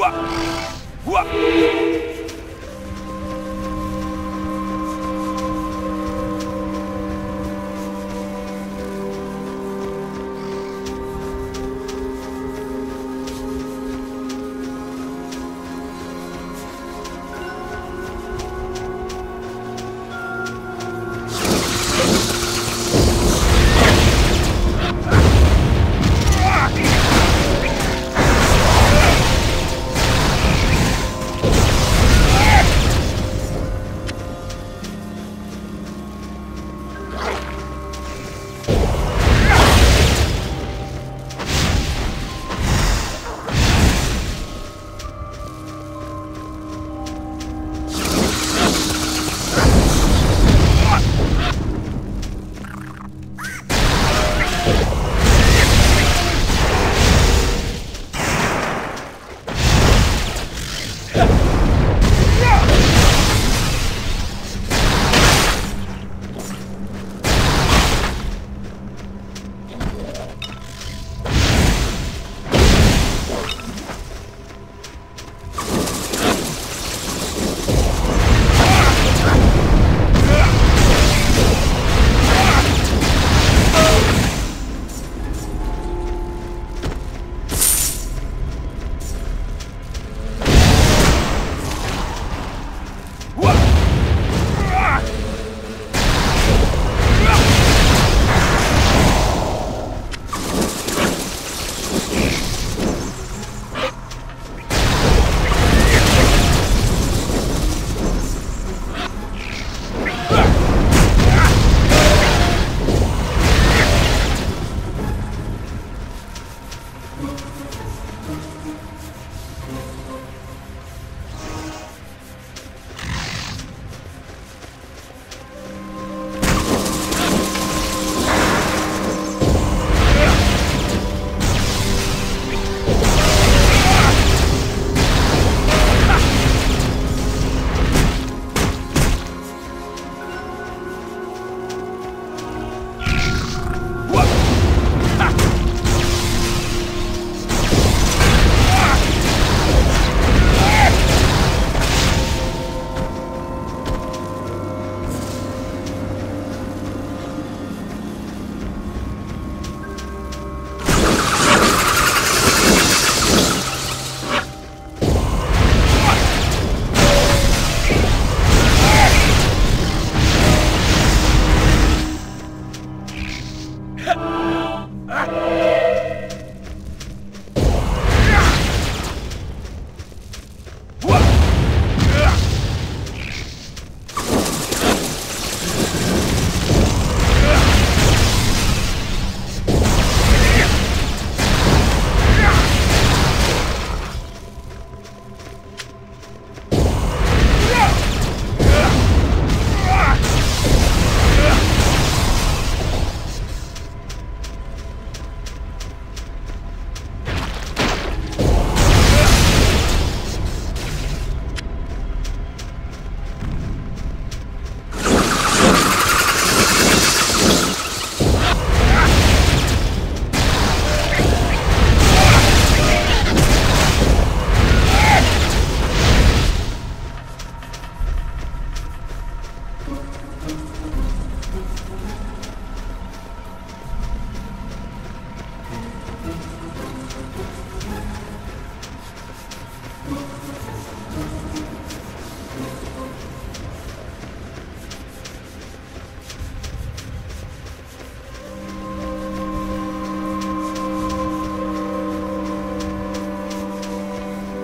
哇哇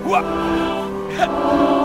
我靠